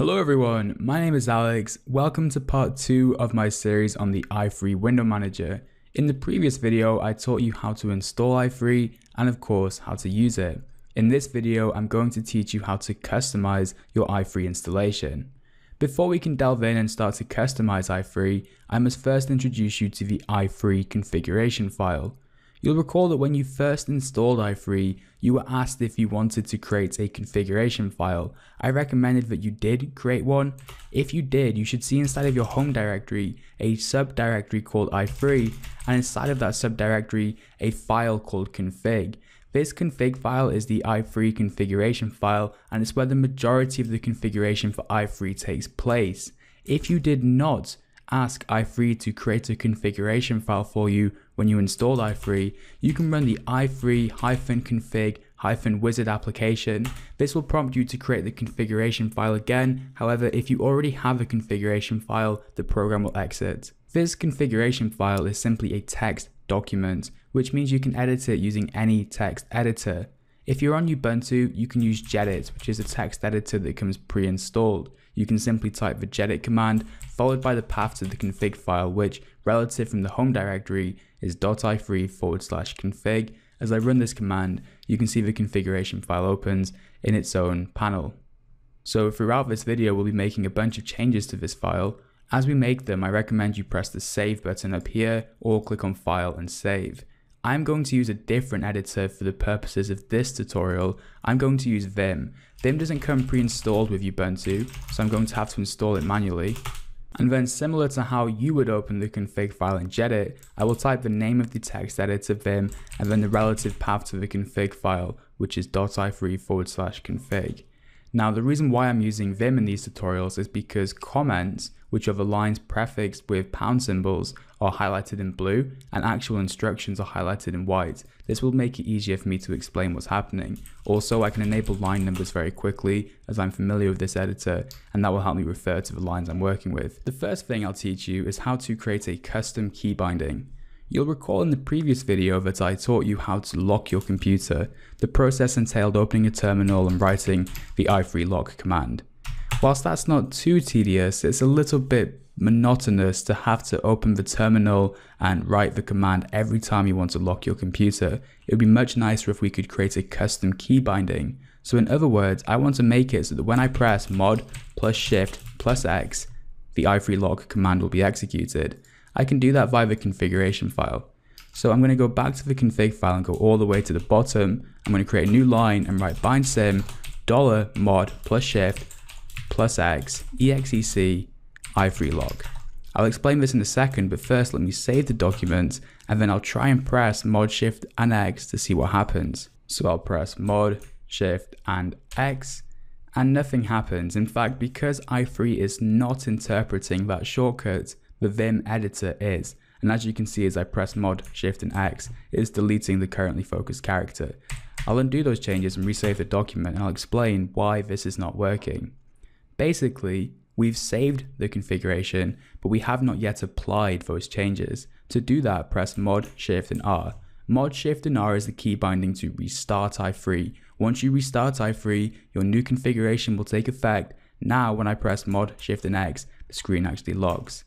Hello everyone, my name is Alex. Welcome to part 2 of my series on the i3 window manager. In the previous video, I taught you how to install i3 and of course how to use it. In this video, I'm going to teach you how to customize your i3 installation. Before we can delve in and start to customize i3, I must first introduce you to the i3 configuration file. You'll recall that when you first installed i3, you were asked if you wanted to create a configuration file. I recommended that you did create one. If you did, you should see inside of your home directory a subdirectory called i3 and inside of that subdirectory a file called config. This config file is the i3 configuration file and it's where the majority of the configuration for i3 takes place. If you did not ask i3 to create a configuration file for you when you install i3, you can run the i3-config wizard application. This will prompt you to create the configuration file again. However, if you already have a configuration file, the program will exit. This configuration file is simply a text document, which means you can edit it using any text editor. If you're on Ubuntu, you can use gedit, which is a text editor that comes pre-installed. You can simply type the gedit command, followed by the path to the config file, which, relative from the home directory, is .i3 forward slash config. As I run this command, you can see the configuration file opens in its own panel. So throughout this video, we'll be making a bunch of changes to this file. As we make them, I recommend you press the save button up here or click on file and save. I'm going to use a different editor for the purposes of this tutorial. I'm going to use Vim. Vim doesn't come pre-installed with Ubuntu, so I'm going to have to install it manually. And then similar to how you would open the config file in gedit, I will type the name of the text editor Vim and then the relative path to the config file, which is .i3 forward slash config. Now the reason why I'm using Vim in these tutorials is because comments, which are the lines prefixed with pound symbols, are highlighted in blue and actual instructions are highlighted in white. This will make it easier for me to explain what's happening. Also, I can enable line numbers very quickly as I'm familiar with this editor and that will help me refer to the lines I'm working with. The first thing I'll teach you is how to create a custom key binding. You'll recall in the previous video that I taught you how to lock your computer. The process entailed opening a terminal and writing the i3 lock command. Whilst that's not too tedious, it's a little bit monotonous to have to open the terminal and write the command every time you want to lock your computer. It would be much nicer if we could create a custom key binding. So in other words, I want to make it so that when I press mod plus shift plus X, the i3 lock command will be executed. I can do that via the configuration file. So I'm going to go back to the config file and go all the way to the bottom. I'm going to create a new line and write bindsym dollar mod plus shift plus x exec i3 lock. I'll explain this in a second, but first let me save the document and then I'll try and press mod shift and x to see what happens. So I'll press mod shift and x and nothing happens. In fact, because i3 is not interpreting that shortcut, the Vim editor is. And as you can see as I press mod, shift and X, it is deleting the currently focused character. I'll undo those changes and resave the document and I'll explain why this is not working. Basically, we've saved the configuration, but we have not yet applied those changes. To do that, press mod, shift and R. Mod, shift and R is the key binding to restart i3. Once you restart i3, your new configuration will take effect. Now, when I press mod, shift and X, the screen actually locks.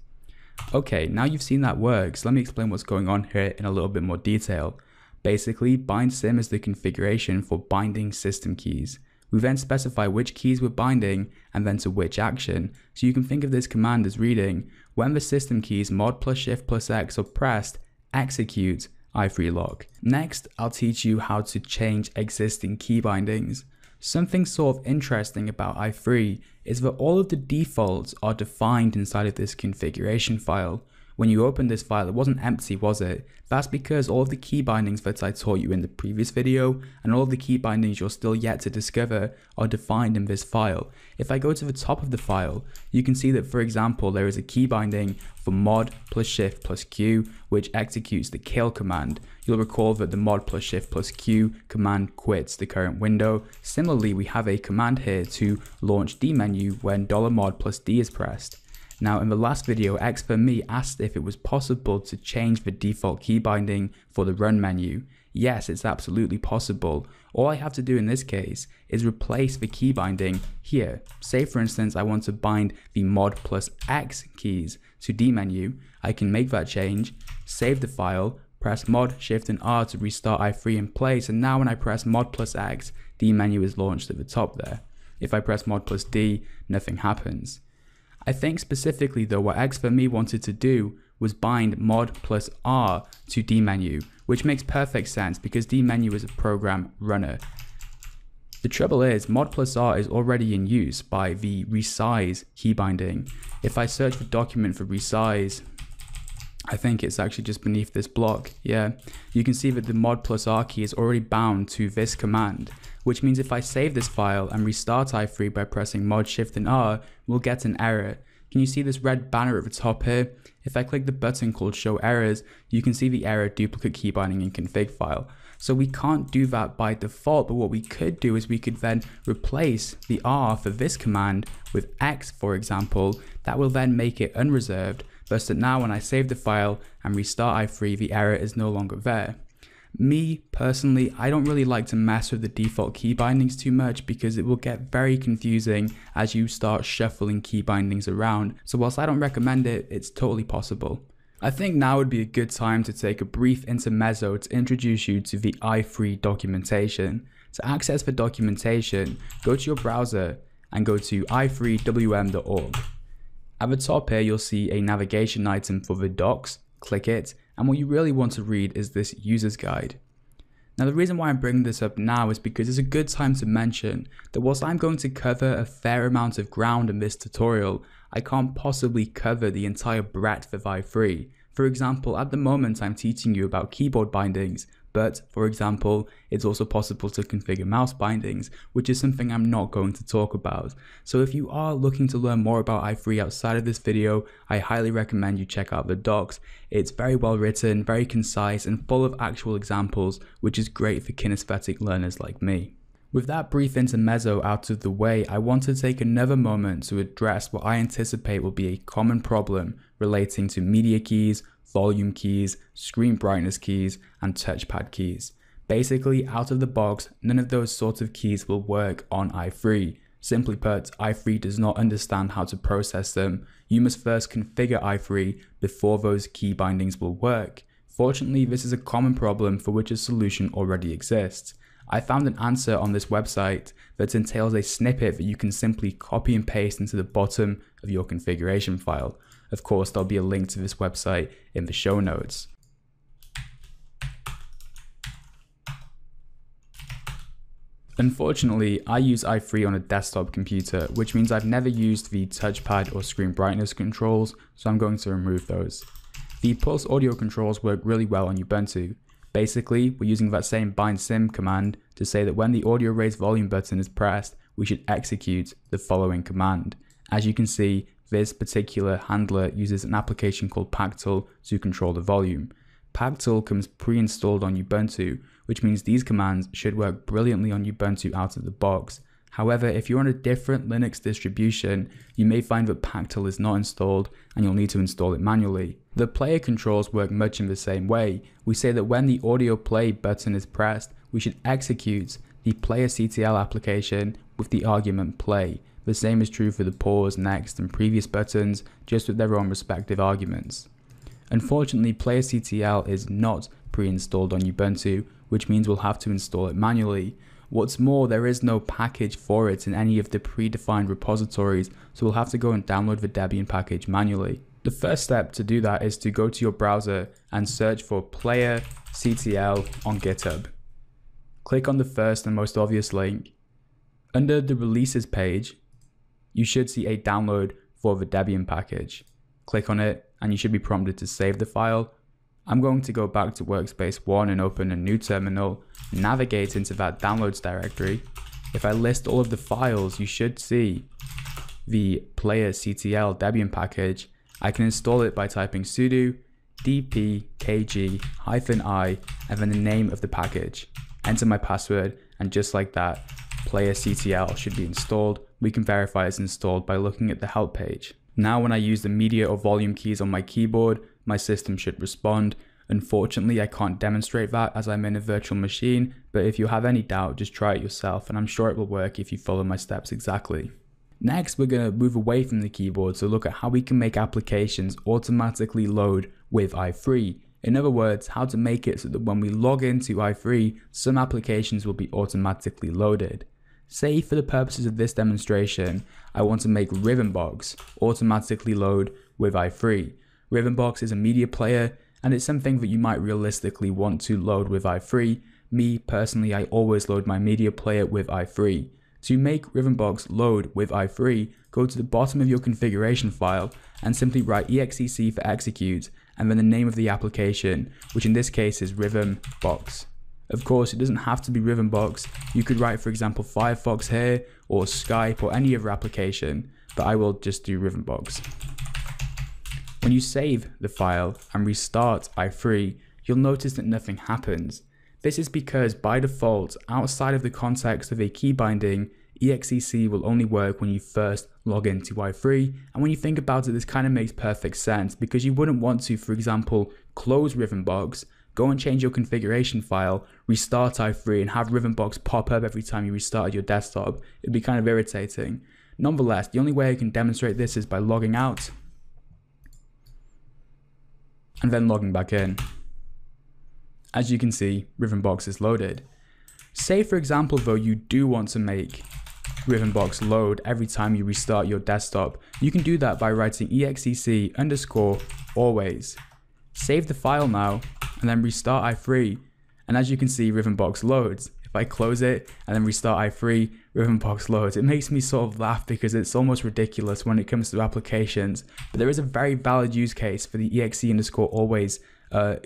Okay, now you've seen that works, let me explain what's going on here in a little bit more detail. Basically, bindsym is the configuration for binding system keys. We then specify which keys we're binding and then to which action. So you can think of this command as reading, when the system keys mod plus shift plus X are pressed, execute i3 lock. Next, I'll teach you how to change existing key bindings. Something sort of interesting about i3 is that all of the defaults are defined inside of this configuration file. When you open this file, it wasn't empty, was it? That's because all of the key bindings that I taught you in the previous video and all of the key bindings you're still yet to discover are defined in this file. If I go to the top of the file, you can see that for example, there is a key binding for mod plus shift plus Q, which executes the kill command. You'll recall that the mod plus shift plus Q command quits the current window. Similarly, we have a command here to launch dmenu when dollar $mod plus D is pressed. Now in the last video, Expert Me asked if it was possible to change the default key binding for the run menu. Yes, it's absolutely possible. All I have to do in this case is replace the key binding here. Say for instance, I want to bind the mod plus X keys to dmenu. I can make that change, save the file, press mod, shift and R to restart i3 in place. And now when I press mod plus X, dmenu is launched at the top there. If I press mod plus D, nothing happens. I think specifically though what X for me wanted to do was bind mod plus R to dmenu, which makes perfect sense because dmenu is a program runner. The trouble is, mod plus R is already in use by the resize key binding. If I search for document for resize, I think it's actually just beneath this block. Yeah, you can see that the mod plus R key is already bound to this command, which means if I save this file and restart i3 by pressing mod shift and R, we'll get an error. Can you see this red banner at the top here? If I click the button called show errors, you can see the error duplicate key binding in config file. So we can't do that by default, but what we could do is we could then replace the R for this command with X, for example, that will then make it unreserved, thus that now when I save the file and restart i3, the error is no longer there. Me, personally, I don't really like to mess with the default key bindings too much because it will get very confusing as you start shuffling key bindings around, so whilst I don't recommend it, it's totally possible. I think now would be a good time to take a brief intermezzo to introduce you to the i3 documentation. To access the documentation, go to your browser and go to i3wm.org. At the top here, you'll see a navigation item for the docs, click it, and what you really want to read is this user's guide. Now the reason why I'm bringing this up now is because it's a good time to mention that whilst I'm going to cover a fair amount of ground in this tutorial, I can't possibly cover the entire breadth of i3. For example, at the moment I'm teaching you about keyboard bindings, but for example, it's also possible to configure mouse bindings, which is something I'm not going to talk about. So if you are looking to learn more about i3 outside of this video, I highly recommend you check out the docs. It's very well written, very concise, and full of actual examples, which is great for kinesthetic learners like me. With that brief intermezzo out of the way, I want to take another moment to address what I anticipate will be a common problem relating to media keys, volume keys, screen brightness keys, and touchpad keys. Basically, out of the box, none of those sorts of keys will work on i3. Simply put, i3 does not understand how to process them. You must first configure i3 before those key bindings will work. Fortunately, this is a common problem for which a solution already exists. I found an answer on this website that entails a snippet that you can simply copy and paste into the bottom of your configuration file. Of course, there'll be a link to this website in the show notes. Unfortunately, I use i3 on a desktop computer, which means I've never used the touchpad or screen brightness controls, so I'm going to remove those. The pulse audio controls work really well on Ubuntu. Basically, we're using that same bindsym command to say that when the audio raise volume button is pressed, we should execute the following command. As you can see, this particular handler uses an application called pactl to control the volume. pactl comes pre-installed on Ubuntu, which means these commands should work brilliantly on Ubuntu out of the box. However, if you're on a different Linux distribution, you may find that pactl is not installed and you'll need to install it manually. The player controls work much in the same way. We say that when the audio play button is pressed, we should execute the playerctl application with the argument play. The same is true for the pause, next, and previous buttons, just with their own respective arguments. Unfortunately, playerctl is not pre-installed on Ubuntu, which means we'll have to install it manually. What's more, there is no package for it in any of the predefined repositories, so we'll have to go and download the Debian package manually. The first step to do that is to go to your browser and search for playerctl on GitHub. Click on the first and most obvious link. Under the releases page, you should see a download for the Debian package. Click on it and you should be prompted to save the file. I'm going to go back to workspace 1 and open a new terminal, navigate into that downloads directory. If I list all of the files, you should see the playerctl Debian package. I can install it by typing sudo dpkg-i and then the name of the package. Enter my password and just like that, playerctl should be installed we can verify it's installed by looking at the help page. Now when I use the media or volume keys on my keyboard, my system should respond. Unfortunately, I can't demonstrate that as I'm in a virtual machine, but if you have any doubt, just try it yourself and I'm sure it will work if you follow my steps exactly. Next, we're going to move away from the keyboard to look at how we can make applications automatically load with i3. In other words, how to make it so that when we log into i3, some applications will be automatically loaded. Say for the purposes of this demonstration, I want to make Rhythmbox automatically load with i3. Rhythmbox is a media player and it's something that you might realistically want to load with i3. Me personally, I always load my media player with i3. To make Rhythmbox load with i3, go to the bottom of your configuration file and simply write exec for execute and then the name of the application, which in this case is Rhythmbox. Of course, it doesn't have to be Rhythmbox. You could write, for example, Firefox here or Skype or any other application, but I will just do Rhythmbox. When you save the file and restart i3, you'll notice that nothing happens. This is because by default, outside of the context of a key binding, exec will only work when you first log into i3. And when you think about it, this kind of makes perfect sense because you wouldn't want to, for example, close Rhythmbox, go and change your configuration file, restart i3 and have Rhythmbox pop up every time you restarted your desktop. It'd be kind of irritating. Nonetheless, the only way I can demonstrate this is by logging out and then logging back in. As you can see, Rhythmbox is loaded. Say for example though you do want to make Rhythmbox load every time you restart your desktop, you can do that by writing exec underscore always. Save the file now and then restart i3 and as you can see Rhythmbox loads. If I close it and then restart i3, Rhythmbox loads. It makes me sort of laugh because it's almost ridiculous when it comes to applications, but there is a very valid use case for the exec underscore always uh,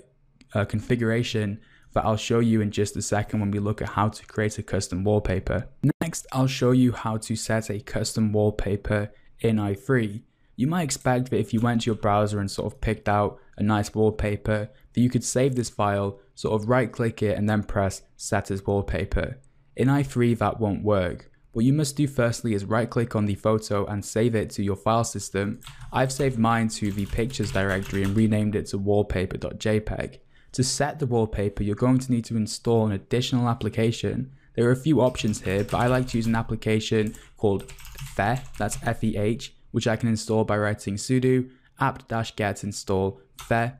uh, configuration that I'll show you in just a second when we look at how to create a custom wallpaper. Next, I'll show you how to set a custom wallpaper in i3. You might expect that if you went to your browser and sort of picked out a nice wallpaper, that you could save this file, sort of right click it and then press set as wallpaper. In i3 that won't work. What you must do firstly is right click on the photo and save it to your file system. I've saved mine to the pictures directory and renamed it to wallpaper.jpg. To set the wallpaper, you're going to need to install an additional application. There are a few options here, but I like to use an application called Feh, that's F-E-H, which I can install by writing sudo apt-get install Feh.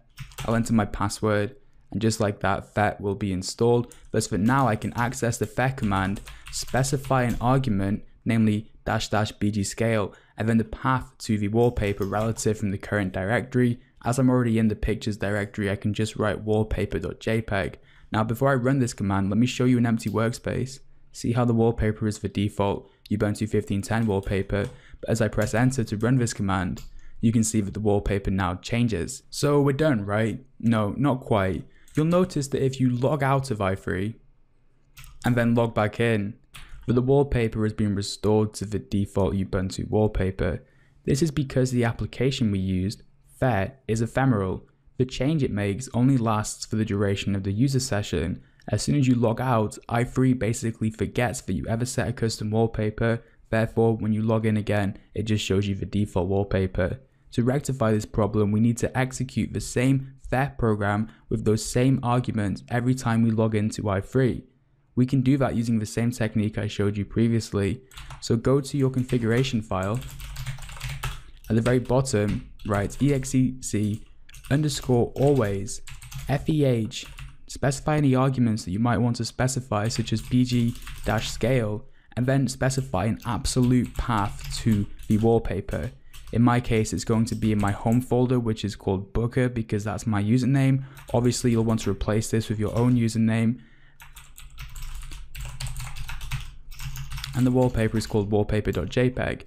I'll enter my password, and just like that, Feh will be installed. But for now, I can access the Feh command, specify an argument, namely dash dash bg scale, and then the path to the wallpaper relative from the current directory, as I'm already in the pictures directory, I can just write wallpaper.jpg. Now before I run this command, let me show you an empty workspace. See how the wallpaper is the default Ubuntu 15.10 wallpaper, but as I press enter to run this command, you can see that the wallpaper now changes. So we're done, right? No, not quite. You'll notice that if you log out of i3 and then log back in, that the wallpaper has been restored to the default Ubuntu wallpaper. This is because the application we used Feh is ephemeral. The change it makes only lasts for the duration of the user session. As soon as you log out, i3 basically forgets that you ever set a custom wallpaper, therefore when you log in again, it just shows you the default wallpaper. To rectify this problem, we need to execute the same Feh program with those same arguments every time we log into i3. We can do that using the same technique I showed you previously. So go to your configuration file. At the very bottom, write exec underscore always feh specify any arguments that you might want to specify such as bg dash scale and then specify an absolute path to the wallpaper in my case it's going to be in my home folder which is called booker because that's my username obviously you'll want to replace this with your own username and the wallpaper is called wallpaper.jpg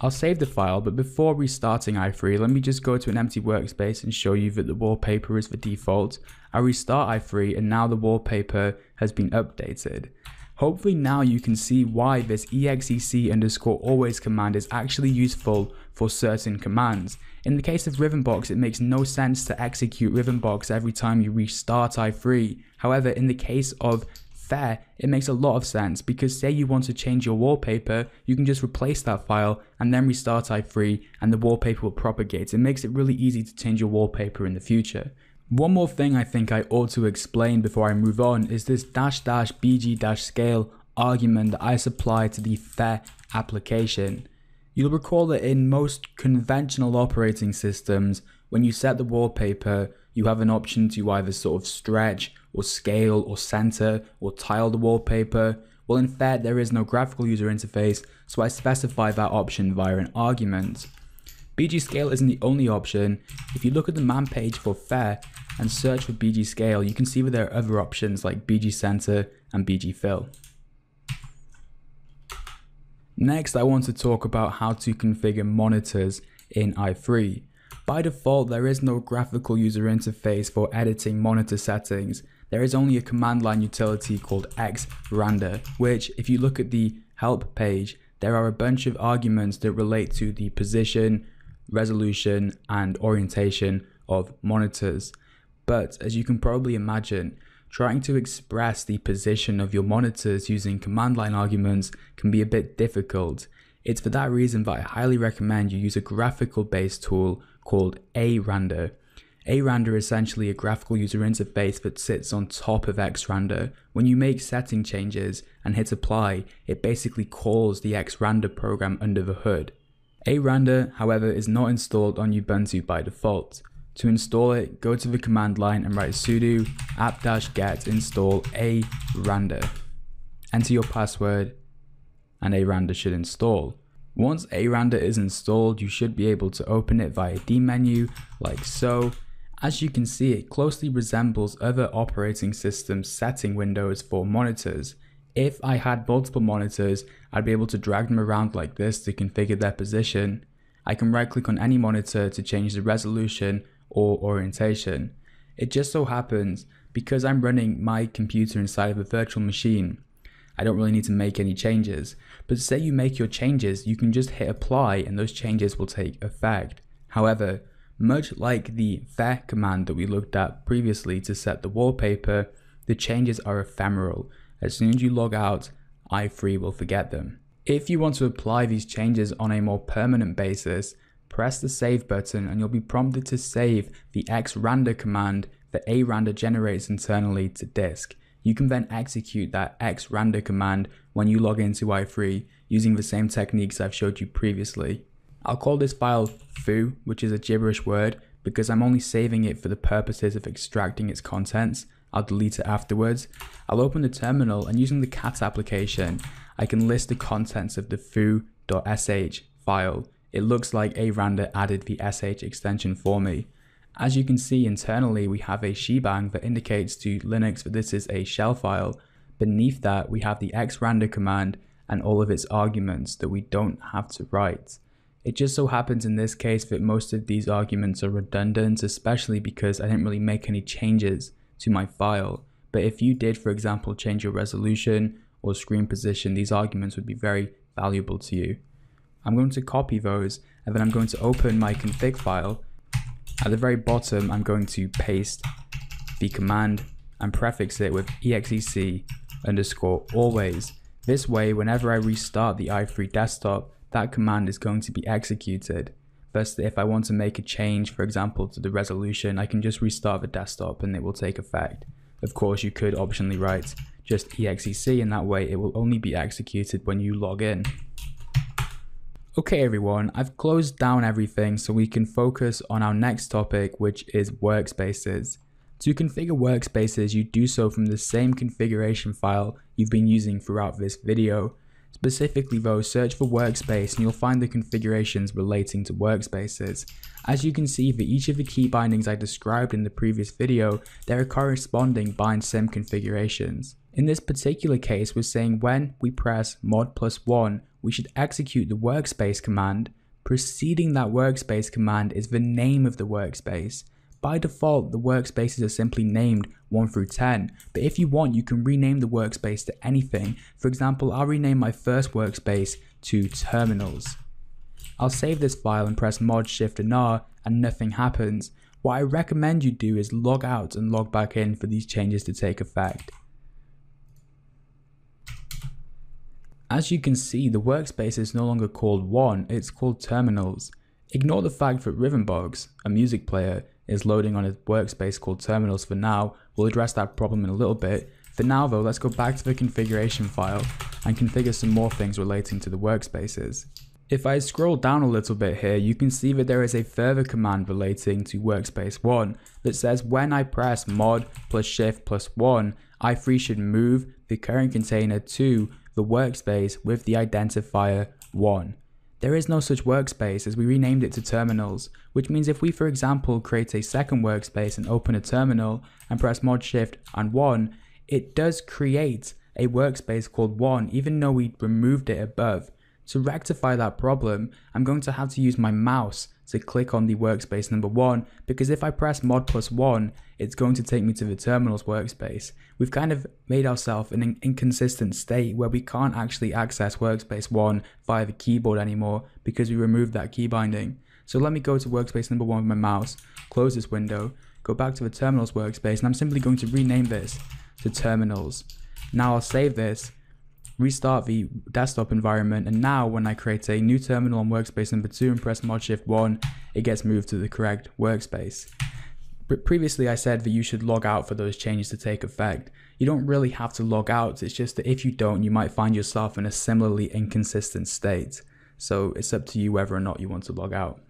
I'll save the file, but before restarting i3, let me just go to an empty workspace and show you that the wallpaper is the default. I restart i3 and now the wallpaper has been updated. Hopefully now you can see why this exec underscore always command is actually useful for certain commands. In the case of Rhythmbox, it makes no sense to execute Rhythmbox every time you restart i3. However, in the case of Feh, it makes a lot of sense because say you want to change your wallpaper, you can just replace that file and then restart i3 and the wallpaper will propagate. It makes it really easy to change your wallpaper in the future. One more thing I think I ought to explain before I move on is this dash dash bg dash scale argument that I supply to the Feh application. You'll recall that in most conventional operating systems, when you set the wallpaper, you have an option to either sort of stretch or scale or center or tile the wallpaper. Well, in fact, there is no graphical user interface, so I specify that option via an argument. BG Scale isn't the only option. If you look at the man page for Feh and search for BG Scale, you can see that there are other options like BG Center and BG Fill. Next, I want to talk about how to configure monitors in i3. By default, there is no graphical user interface for editing monitor settings. There is only a command line utility called xrandr, which if you look at the help page, there are a bunch of arguments that relate to the position, resolution, and orientation of monitors. But as you can probably imagine, trying to express the position of your monitors using command line arguments can be a bit difficult. It's for that reason that I highly recommend you use a graphical based tool called arandr. arandr is essentially a graphical user interface that sits on top of xrandr. When you make setting changes and hit apply, it basically calls the xrandr program under the hood. arandr, however, is not installed on Ubuntu by default. To install it, go to the command line and write sudo apt-get install arandr. Enter your password and arandr should install. Once arandr is installed, you should be able to open it via dmenu like so. As you can see, it closely resembles other operating system setting windows for monitors. If I had multiple monitors, I'd be able to drag them around like this to configure their position. I can right click on any monitor to change the resolution or orientation. It just so happens, because I'm running my computer inside of a virtual machine, I don't really need to make any changes. But say you make your changes, you can just hit apply and those changes will take effect. However, much like the Feh command that we looked at previously to set the wallpaper, the changes are ephemeral. As soon as you log out, i3 will forget them. If you want to apply these changes on a more permanent basis, press the save button and you'll be prompted to save the xrandr command that arandr generates internally to disk. You can then execute that xrandr command when you log into i3 using the same techniques I've showed you previously. I'll call this file foo, which is a gibberish word, because I'm only saving it for the purposes of extracting its contents. I'll delete it afterwards. I'll open the terminal and using the cat application, I can list the contents of the foo.sh file. It looks like arandr added the sh extension for me. As you can see internally, we have a shebang that indicates to Linux that this is a shell file. Beneath that, we have the xrandr command and all of its arguments that we don't have to write. It just so happens in this case that most of these arguments are redundant, especially because I didn't really make any changes to my file. But if you did, for example, change your resolution or screen position, these arguments would be very valuable to you. I'm going to copy those and then I'm going to open my config file at the very bottom, I'm going to paste the command and prefix it with exec underscore always. This way, whenever I restart the i3 desktop, that command is going to be executed. Thus, if I want to make a change, for example, to the resolution, I can just restart the desktop and it will take effect. Of course, you could optionally write just exec and that way it will only be executed when you log in. Okay everyone, I've closed down everything so we can focus on our next topic which is workspaces. To configure workspaces, you do so from the same configuration file you've been using throughout this video. Specifically though, search for workspace and you'll find the configurations relating to workspaces. As you can see for each of the key bindings I described in the previous video, there are corresponding bindsym configurations. In this particular case, we're saying when we press mod plus 1, we should execute the workspace command. Preceding that workspace command is the name of the workspace. By default, the workspaces are simply named 1 through 10, but if you want, you can rename the workspace to anything. For example, I'll rename my first workspace to terminals. I'll save this file and press mod shift and R and nothing happens. What I recommend you do is log out and log back in for these changes to take effect. As you can see, the workspace is no longer called one, it's called terminals. Ignore the fact that Rhythmbox, a music player, is loading on a workspace called terminals for now. We'll address that problem in a little bit. For now though, let's go back to the configuration file and configure some more things relating to the workspaces. If I scroll down a little bit here, you can see that there is a further command relating to workspace 1 that says when I press mod plus shift plus 1, i3 should move the current container to the workspace with the identifier 1. There is no such workspace as we renamed it to terminals, which means if we for example create a second workspace and open a terminal and press mod shift and 1, it does create a workspace called 1 even though we removed it above. To rectify that problem, I'm going to have to use my mouse to click on the workspace number one, because if I press mod plus one, it's going to take me to the terminals workspace. We've kind of made ourselves in an inconsistent state where we can't actually access workspace one via the keyboard anymore because we removed that key binding. So let me go to workspace number one with my mouse, close this window, go back to the terminals workspace, and I'm simply going to rename this to terminals. Now I'll save this restart the desktop environment and now when I create a new terminal on workspace number 2 and press mod shift 1 it gets moved to the correct workspace. But previously I said that you should log out for those changes to take effect. You don't really have to log out, it's just that if you don't you might find yourself in a similarly inconsistent state. So it's up to you whether or not you want to log out.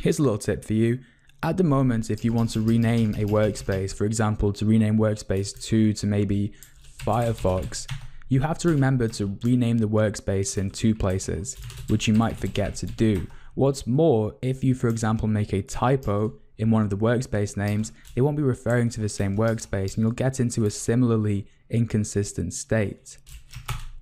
Here's a little tip for you. At the moment, if you want to rename a workspace, for example, to rename workspace 2 to maybe Firefox, you have to remember to rename the workspace in two places, which you might forget to do. What's more, if you for example make a typo in one of the workspace names, it won't be referring to the same workspace and you'll get into a similarly inconsistent state.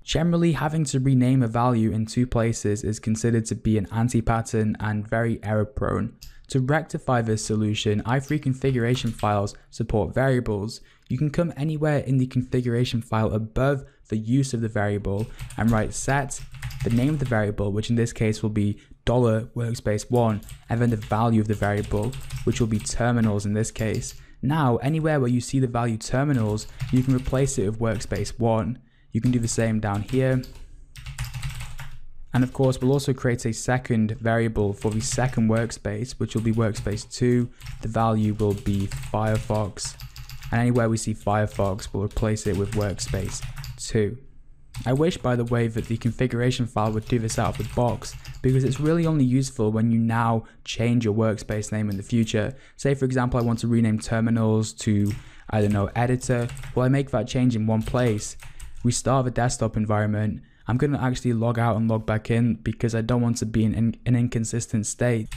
Generally, having to rename a value in two places is considered to be an anti-pattern and very error prone. To rectify this solution, i3 configuration files support variables. You can come anywhere in the configuration file above the use of the variable and write set, the name of the variable, which in this case will be dollar workspace one, and then the value of the variable, which will be terminals in this case. Now, anywhere where you see the value terminals, you can replace it with workspace one. You can do the same down here and of course, we'll also create a second variable for the second workspace, which will be workspace 2. The value will be Firefox. And anywhere we see Firefox, we'll replace it with workspace 2. I wish, by the way, that the configuration file would do this out of the box, because it's really only useful when you now change your workspace name in the future. Say, for example, I want to rename terminals to, I don't know, editor. Well, I make that change in one place. We start the desktop environment, I'm going to actually log out and log back in because I don't want to be in an inconsistent state.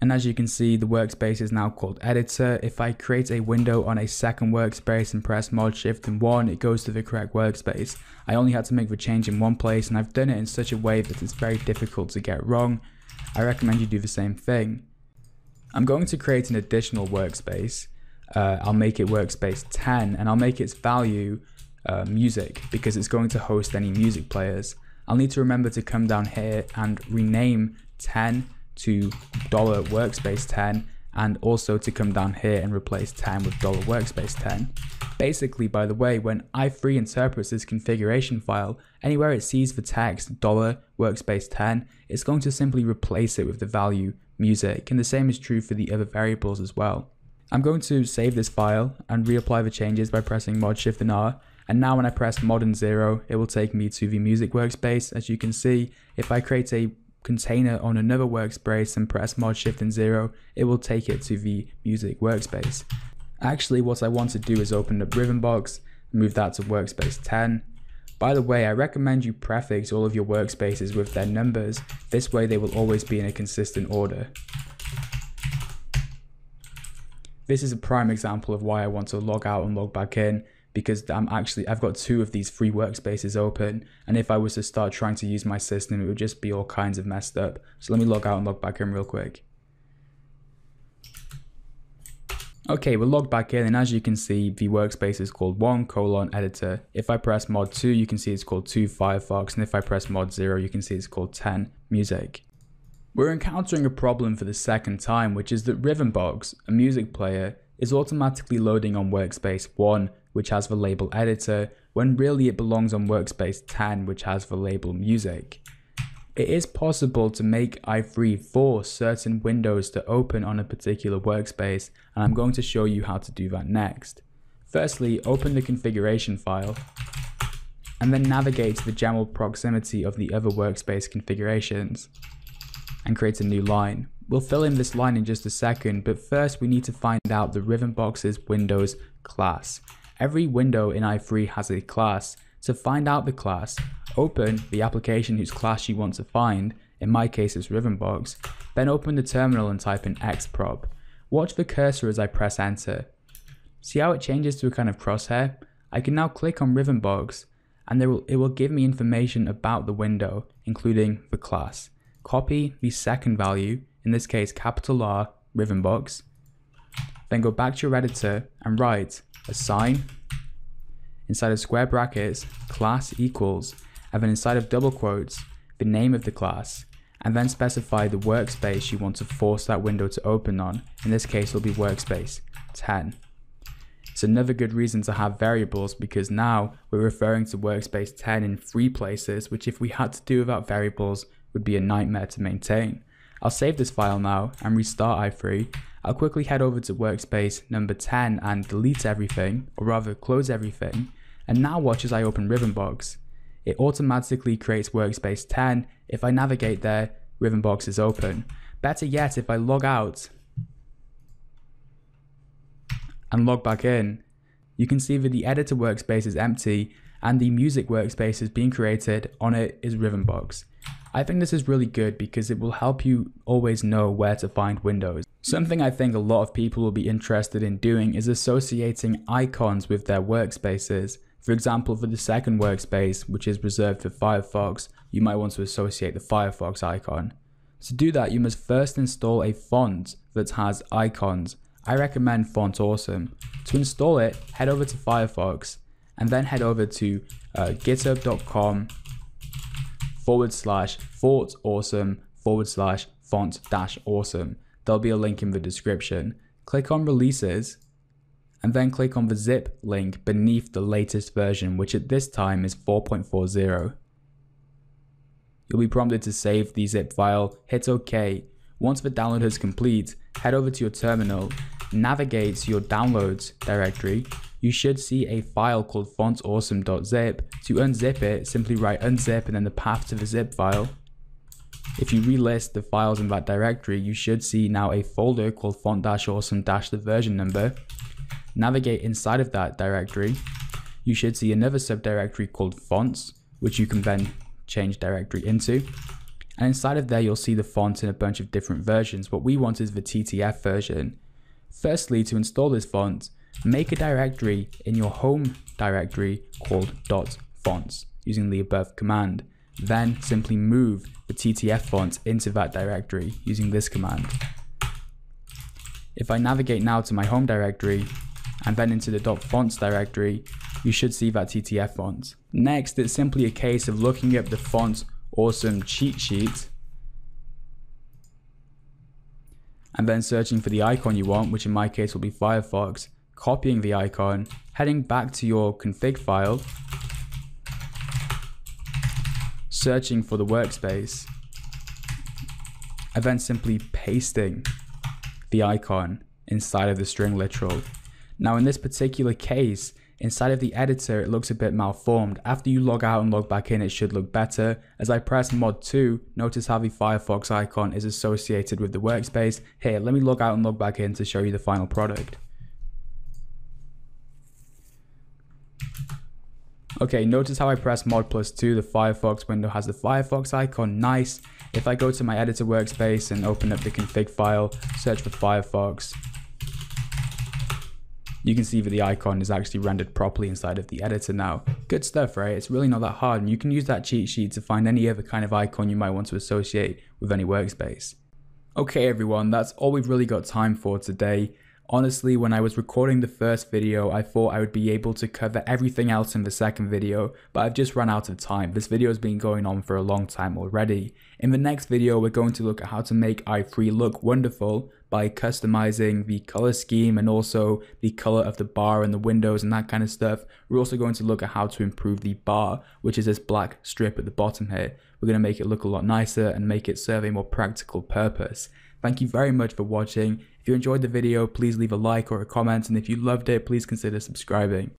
And as you can see, the workspace is now called editor. If I create a window on a second workspace and press mod shift and one, it goes to the correct workspace. I only had to make the change in one place and I've done it in such a way that it's very difficult to get wrong. I recommend you do the same thing. I'm going to create an additional workspace. Uh, I'll make it workspace 10 and I'll make its value uh, music because it's going to host any music players. I'll need to remember to come down here and rename 10 to dollar $workspace 10 and also to come down here and replace 10 with dollar $workspace 10. Basically, by the way, when i3 interprets this configuration file, anywhere it sees the text dollar $workspace 10, it's going to simply replace it with the value music, and the same is true for the other variables as well. I'm going to save this file and reapply the changes by pressing Mod Shift and R, and now when I press mod and zero, it will take me to the music workspace. As you can see, if I create a container on another workspace and press mod shift and zero, it will take it to the music workspace. Actually, what I want to do is open up Rhythmbox, move that to workspace 10. By the way, I recommend you prefix all of your workspaces with their numbers. This way they will always be in a consistent order. This is a prime example of why I want to log out and log back in because I'm actually I've got two of these free workspaces open and if I was to start trying to use my system it would just be all kinds of messed up. So let me log out and log back in real quick. Okay, we're logged back in and as you can see the workspace is called 1 colon editor. If I press mod 2 you can see it's called 2 Firefox and if I press mod 0 you can see it's called 10 music. We're encountering a problem for the second time which is that Rhythmbox, a music player, is automatically loading on workspace 1 which has the label editor, when really it belongs on workspace 10, which has the label music. It is possible to make i3 force certain windows to open on a particular workspace and I'm going to show you how to do that next. Firstly, open the configuration file and then navigate to the general proximity of the other workspace configurations and create a new line. We'll fill in this line in just a second, but first we need to find out the Rhythmbox's Windows class. Every window in i3 has a class. To find out the class, open the application whose class you want to find, in my case it's Rhythmbox, then open the terminal and type in xprop. Watch the cursor as I press enter. See how it changes to a kind of crosshair? I can now click on Rhythmbox and will, it will give me information about the window, including the class. Copy the second value, in this case capital R, Rhythmbox, then go back to your editor and write assign inside of square brackets class equals and then inside of double quotes the name of the class and then specify the workspace you want to force that window to open on. In this case, it'll be workspace 10. It's another good reason to have variables because now we're referring to workspace 10 in three places, which if we had to do without variables would be a nightmare to maintain. I'll save this file now and restart i3. I'll quickly head over to workspace number 10 and delete everything, or rather close everything, and now watch as I open Rhythmbox. It automatically creates workspace 10. If I navigate there, Rhythmbox is open. Better yet, if I log out and log back in, you can see that the editor workspace is empty and the music workspace is being created on it is Rhythmbox. I think this is really good because it will help you always know where to find windows. Something I think a lot of people will be interested in doing is associating icons with their workspaces. For example, for the second workspace, which is reserved for Firefox, you might want to associate the Firefox icon. To do that, you must first install a font that has icons I recommend Font Awesome. To install it, head over to Firefox and then head over to uh, github.com forward slash font awesome forward slash font dash awesome. There'll be a link in the description. Click on releases and then click on the zip link beneath the latest version, which at this time is 4.40. You'll be prompted to save the zip file, hit OK. Once the download is complete, head over to your terminal navigate to your downloads directory, you should see a file called fontawesome.zip. To unzip it, simply write unzip and then the path to the zip file. If you relist the files in that directory, you should see now a folder called font-awesome-the version number. Navigate inside of that directory. You should see another subdirectory called fonts, which you can then change directory into. And inside of there, you'll see the fonts in a bunch of different versions. What we want is the TTF version. Firstly, to install this font, make a directory in your home directory called .fonts using the above command. Then simply move the TTF font into that directory using this command. If I navigate now to my home directory and then into the .fonts directory, you should see that TTF font. Next, it's simply a case of looking up the font awesome cheat sheet and then searching for the icon you want, which in my case will be Firefox, copying the icon, heading back to your config file, searching for the workspace, and then simply pasting the icon inside of the string literal. Now in this particular case, Inside of the editor, it looks a bit malformed. After you log out and log back in, it should look better. As I press mod 2, notice how the Firefox icon is associated with the workspace. Here, let me log out and log back in to show you the final product. Okay, notice how I press mod plus 2, the Firefox window has the Firefox icon, nice. If I go to my editor workspace and open up the config file, search for Firefox, you can see that the icon is actually rendered properly inside of the editor now. Good stuff, right? It's really not that hard and you can use that cheat sheet to find any other kind of icon you might want to associate with any workspace. Okay everyone, that's all we've really got time for today. Honestly, when I was recording the first video, I thought I would be able to cover everything else in the second video, but I've just run out of time. This video has been going on for a long time already. In the next video, we're going to look at how to make i3 look wonderful by customizing the color scheme and also the color of the bar and the windows and that kind of stuff. We're also going to look at how to improve the bar, which is this black strip at the bottom here. We're going to make it look a lot nicer and make it serve a more practical purpose. Thank you very much for watching. If you enjoyed the video, please leave a like or a comment, and if you loved it, please consider subscribing.